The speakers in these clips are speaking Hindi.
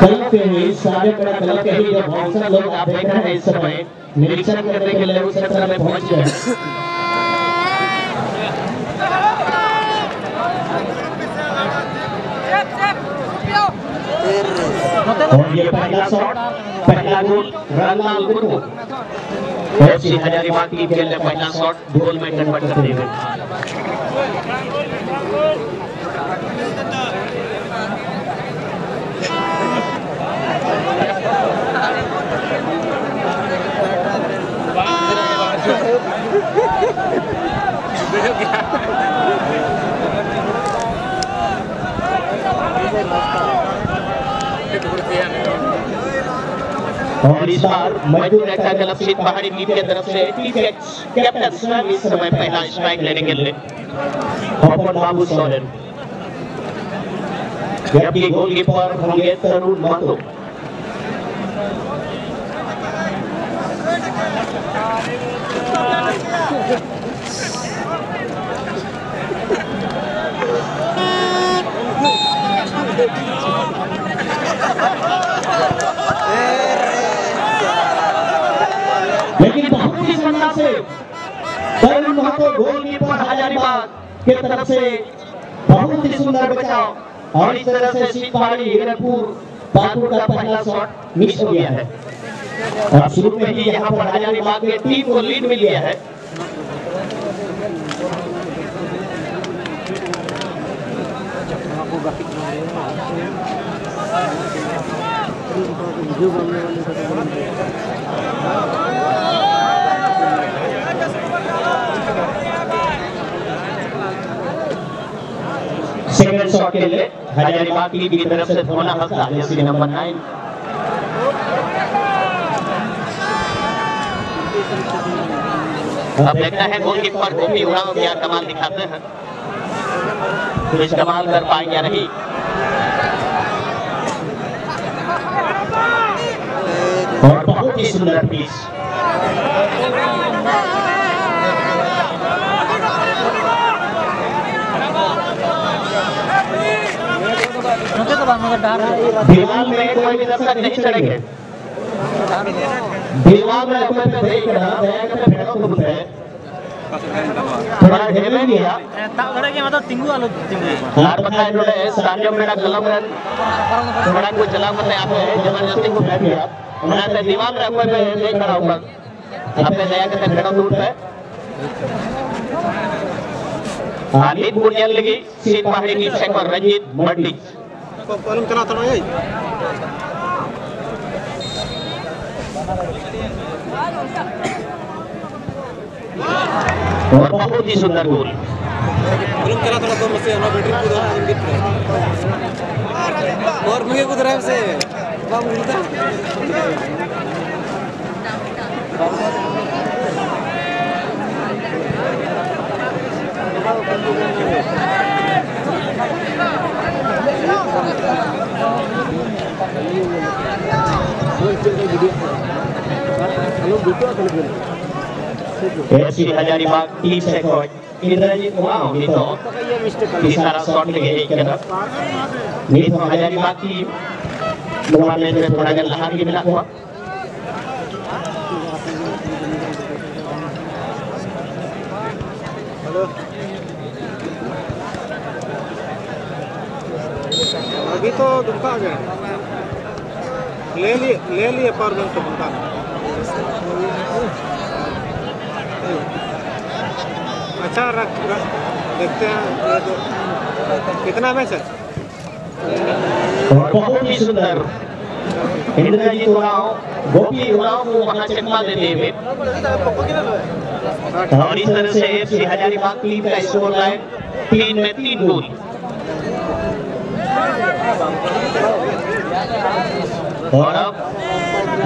कलम ही सारे बड़ा कलम के ही बहुत सारे लोग आप देख रहे हैं इस समय निरीक्षण करने के लिए उस क्षेत्र में पहुँच गए और ये पहला शॉट पहला गोल रनलाल गुरु और हजारीबाग की खेल में पहला शॉट गोल में कन्वर्ट करते हुए और इस बार मजदूर रेखा क्लब सीट पहाड़ी टीम की तरफ़ से कैप्टन स्वयं इस समय पहला स्ट्राइक लेने के लिए। पवन बाबू सोरेन। जबकि गोलकीपर होंगे तरुण महतो लेकिन हजारीबाग के तरफ़ से बहुत ही सुंदर बचाव और इस तरह से सीट पहाड़ी हिरनपुर पाकुड़ का पहला शॉट मिस हो गया है। और शुरू में ही यहाँ पर हजारीबाग के टीम को लीड मिल गया है। सेकंड शॉट के लिए हजारीबाग टीम की तरफ़ से धोना हंसदा जर्सी नंबर नाइन। अब देखना है गोलकीपर गोपी उड़ाव क्या कमाल दिखाते हैं। कुछ कमाल कर पाए या नहीं? और बहुत ही सुंदर पीस दीवार में कोई भी नहीं चढ़ेंगे। दीवार में कोई देख रहा भेड़ों को बुझे थोड़ा ढेले लिया। हार बताए जोड़े सारियों मेरा गलम है। थोड़ा कोई आप ज़बरदस्ती को गया तो दीवार में कोई देख रहा होगा आपने दया करके भेड़ों को बुनियाल लगी की रंजीत मंडी। Paling kena tanah ya. और बहुत ही सुंदर गोल Belum kena tanah tuh mesti anak bateri kuda yang gitu. और मुझे कुछ रहा से बाम मिलता एफसी हजारीबाग टीम से कोच इंद्रजीत उराव नहीं तो तीसरा शॉट लगे एक तरफ़। नहीं तो हजारीबाग की मुकाबले में थोड़ा गल हार के मिला हुआ। अभी तो दुमका आ गया ले लिए ले लिए अपार्टमेंट तो दुमका अच्छा रख, रख देखते हैं ये तो कितना मैच है और बहुत ही सुंदर। इंद्रजीत उराव गोपी उराव को वहाँ चकमा देते हुए और इस तरह से एफसी हजारीबाग टीम का स्कोर लाइन तीन में तीन गोल और अब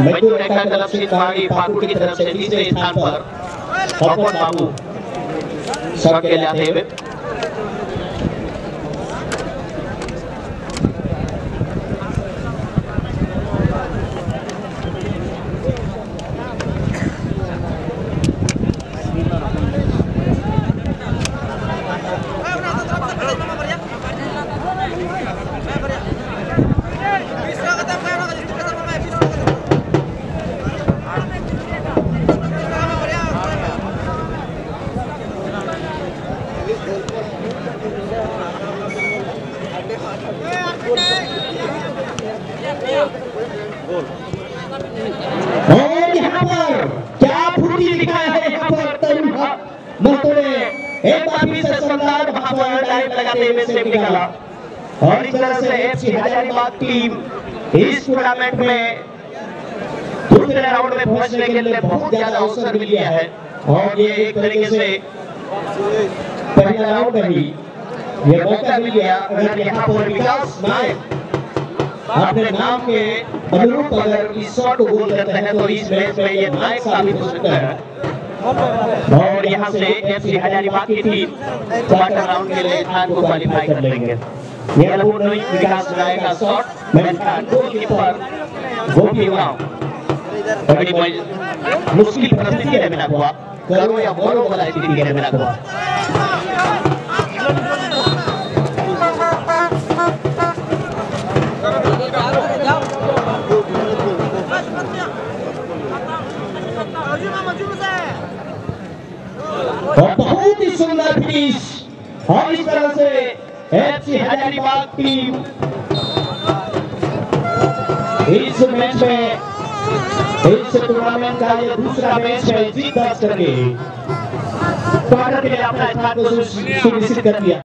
मजदूर रेखा क्लब से पहाड़ी पाकुड़ की तरफ़ से तीसरे स्थान पर अपन बाबू शॉट के लिए हुए महतो ने से लगाते हुए से निकाला। और इस तरह से हजारीबाग टीम इस टूर्नामेंट में दूसरे राउंड में पहुँचने के लिए बहुत ज़्यादा अवसर मिल गया है। और ये एक तरीके से पहला राउंड में ही ये मौका मिल गया अगर यहाँ पर विकास नायक अपने नाम के अनुरूप अगर इस शॉट गोल करते हैं तो इस मैच में ये नायक साबित हो सकता है। और यहाँ से एफसी हजारीबाग की टीम क्वार्टर राउंड के लिए खान को क्वालिफाई कर लेंगे। विकास राय का शॉट गोलकीपर गोपी मुश्किल परिस्थिति है मेरा हुआ करो या बोलो वाला स्थिति है मेरा हुआ सुंदर और इस तरह से एफसी हजारीबाग टीम इस मैच में, इस टूर्नामेंट का ये दूसरा मैच है, जीत दर्ज करके। क्वार्टर के लिए अपना स्थान सुनिश्चित कर लिया